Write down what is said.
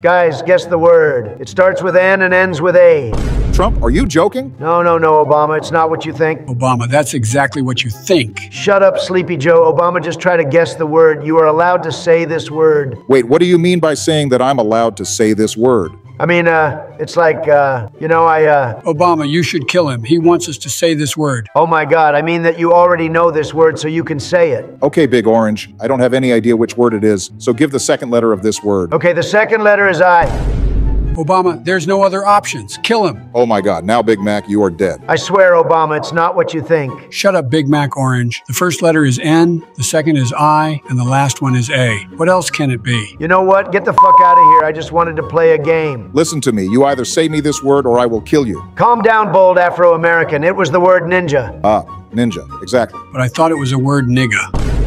Guys, guess the word. It starts with N and ends with A. Trump, are you joking? No, no, no, Obama. It's not what you think. Obama, that's exactly what you think. Shut up, Sleepy Joe. Obama, just try to guess the word. You are allowed to say this word. Wait, what do you mean by saying that I'm allowed to say this word? I mean, uh, it's like, uh, you know, I, uh, Obama, you should kill him. He wants us to say this word. oh my God, I mean that you already know this word so you can say it. Okay, Big Orange, I don't have any idea which word it is, so give the second letter of this word. Okay, the second letter is I. Obama, there's no other options. Kill him. Oh my god, now Big Mac, you are dead. I swear, Obama, it's not what you think. Shut up, Big Mac Orange. The first letter is N, the second is I, and the last one is A. What else can it be? You know what? Get the fuck out of here. I just wanted to play a game. Listen to me, you either say me this word or I will kill you. Calm down, bold Afro American. It was the word ninja. Ah, ninja, exactly. But I thought it was a word nigga.